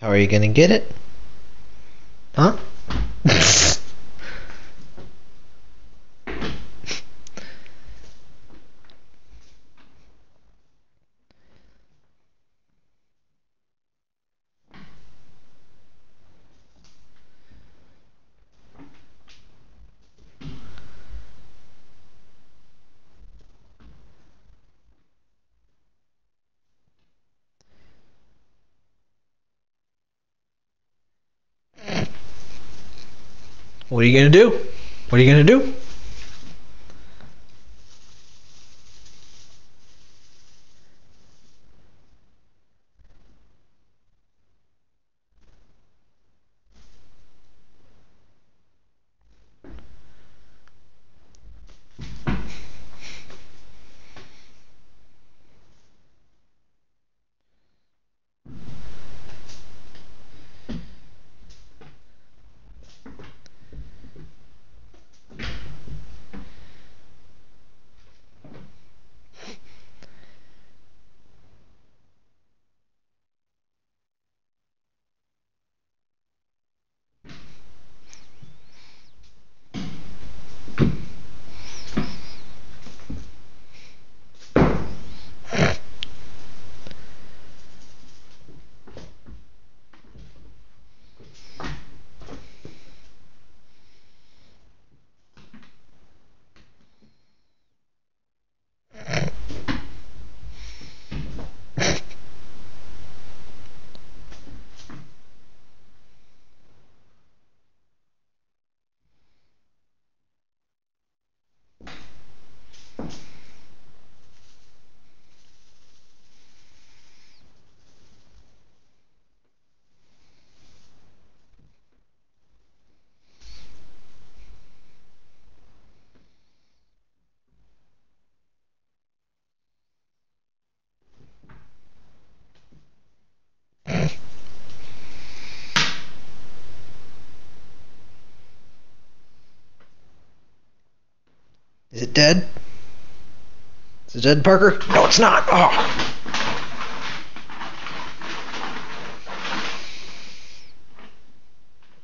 How are you gonna get it? Huh? What are you gonna do? What are you gonna do? Is it dead? Is it dead, Parker? No, it's not. Oh.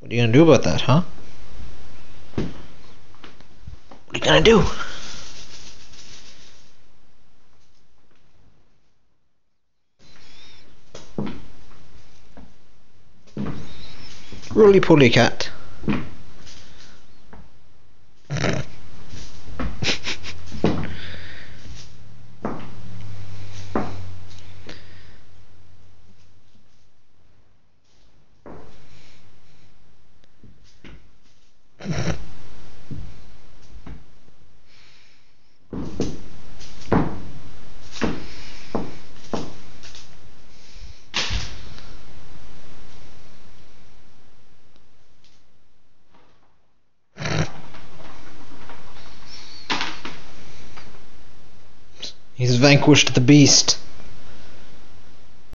What are you gonna do about that, huh? What are you gonna do? Roly poly cat. He's vanquished the beast.